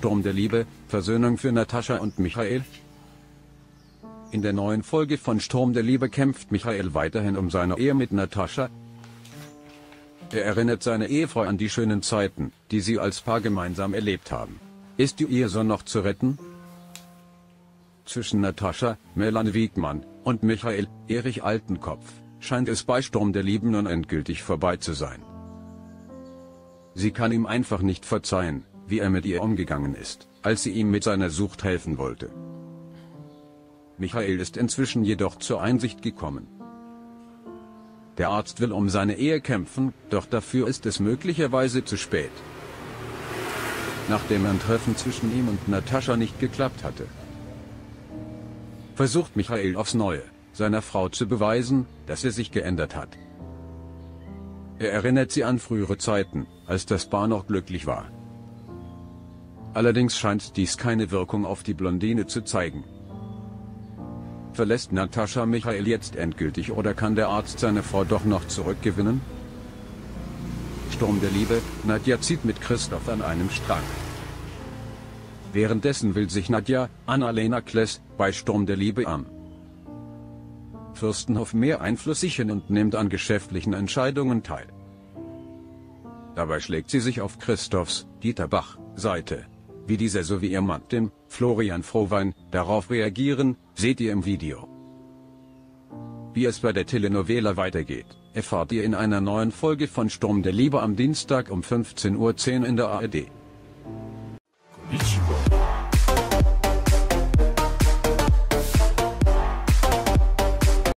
Sturm der Liebe, Versöhnung für Natascha und Michael? In der neuen Folge von Sturm der Liebe kämpft Michael weiterhin um seine Ehe mit Natascha. Er erinnert seine Ehefrau an die schönen Zeiten, die sie als Paar gemeinsam erlebt haben. Ist die Ehesohn noch zu retten? Zwischen Natascha, Melanie Wiegmann, und Michael, Erich Altenkopf, scheint es bei Sturm der Liebe nun endgültig vorbei zu sein. Sie kann ihm einfach nicht verzeihen, wie er mit ihr umgegangen ist, als sie ihm mit seiner Sucht helfen wollte. Michael ist inzwischen jedoch zur Einsicht gekommen. Der Arzt will um seine Ehe kämpfen, doch dafür ist es möglicherweise zu spät. Nachdem ein Treffen zwischen ihm und Natascha nicht geklappt hatte, versucht Michael aufs Neue, seiner Frau zu beweisen, dass er sich geändert hat. Er erinnert sie an frühere Zeiten, als das Paar noch glücklich war. Allerdings scheint dies keine Wirkung auf die Blondine zu zeigen. Verlässt Natascha Michael jetzt endgültig oder kann der Arzt seine Frau doch noch zurückgewinnen? Sturm der Liebe, Nadja zieht mit Christoph an einem Strang. Währenddessen will sich Nadja, Annalena Kless, bei Sturm der Liebe an. Fürstenhof mehr Einfluss sichern und nimmt an geschäftlichen Entscheidungen teil. Dabei schlägt sie sich auf Christophs, Dieter Bach, Seite. Wie dieser sowie ihr Mann, dem Florian Frohwein, darauf reagieren, seht ihr im Video. Wie es bei der Telenovela weitergeht, erfahrt ihr in einer neuen Folge von Sturm der Liebe am Dienstag um 15.10 Uhr in der ARD.